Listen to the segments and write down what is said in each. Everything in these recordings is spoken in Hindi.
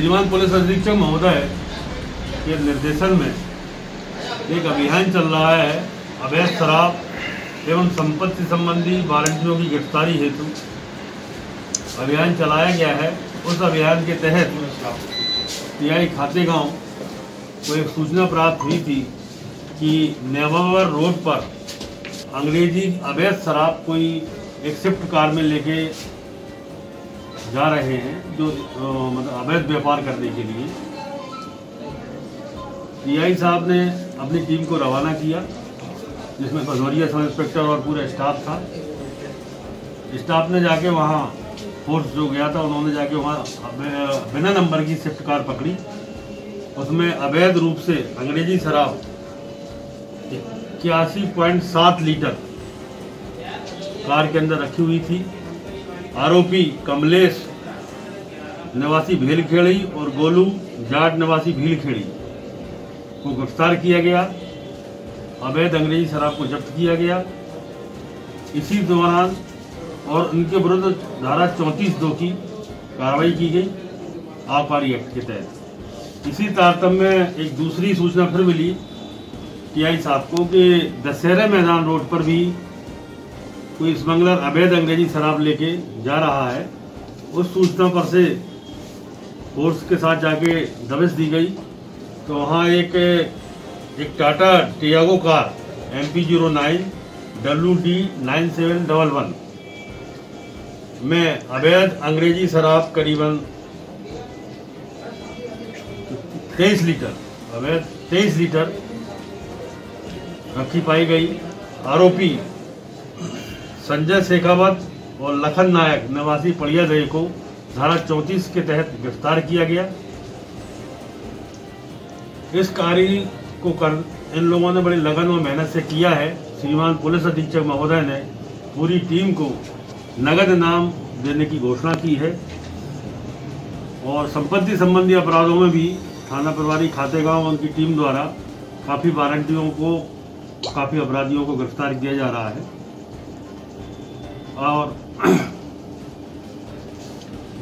श्रीमान पुलिस अधीक्षक महोदय के निर्देशन में एक अभियान चल रहा है, अवैध शराब एवं संपत्ति संबंधी वारंटियों की गिरफ्तारी हेतु। अभियान चलाया गया है। उस अभियान के तहत टीआई खाते गाँव को एक सूचना प्राप्त हुई थी कि नेवावर रोड पर अंग्रेज़ी अवैध शराब कोई एक कार में लेके जा रहे हैं जो मतलब अवैध व्यापार करने के लिए। टीआई साहब ने अपनी टीम को रवाना किया, जिसमें भदौरिया सब इंस्पेक्टर और पूरा स्टाफ था। स्टाफ ने जाके वहाँ फोर्स जो गया था, उन्होंने जाके वहाँ बिना नंबर की स्विफ्ट कार पकड़ी। उसमें अवैध रूप से अंग्रेज़ी शराब इक्यासी पॉइंट सात लीटर कार के अंदर रखी हुई थी। आरोपी कमलेश निवासी भीलखेड़ी और गोलू जाट निवासी भीलखेड़ी को गिरफ़्तार किया गया। अवैध अंग्रेज़ी शराब को जब्त किया गया। इसी दौरान और उनके विरुद्ध धारा चौंतीस दो की कार्रवाई की गई आबकारी एक्ट के तहत। इसी तारतम्य में एक दूसरी सूचना फिर मिली, टीआई साहब को कि दशहरे मैदान रोड पर भी कोई स्मगलर अवैध अंग्रेज़ी शराब लेके जा रहा है, उस सूचना पर से फोर्स के साथ जाके दबिश दी गई। तो वहाँ एक एक Tata Tiago car M P zero nine W D nine seven double one, में अवैध अंग्रेज़ी शराब करीबन तेईस लीटर, अवैध तेईस लीटर रखी पाई गई। आरोपी संजय शेखावत और लखन नायक निवासी पड़िया दही को धारा चौंतीस के तहत गिरफ़्तार किया गया। इस कार्य को कर इन लोगों ने बड़ी लगन और मेहनत से किया है। श्रीमान पुलिस अधीक्षक महोदय ने पूरी टीम को नगद इनाम देने की घोषणा की है और संपत्ति संबंधी अपराधों में भी थाना प्रभारी खातेगांव उनकी टीम द्वारा काफ़ी वारंटियों को, काफ़ी अपराधियों को गिरफ़्तार किया जा रहा है। और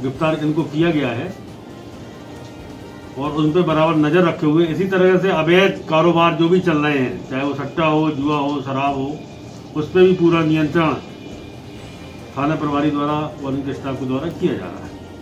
गिरफ़्तार इनको किया गया है और उन पर बराबर नज़र रखे हुए। इसी तरह से अवैध कारोबार जो भी चल रहे हैं, चाहे वो सट्टा हो, जुआ हो, शराब हो, उस पर भी पूरा नियंत्रण थाना प्रभारी द्वारा और उनके स्टाफ के द्वारा किया जा रहा है।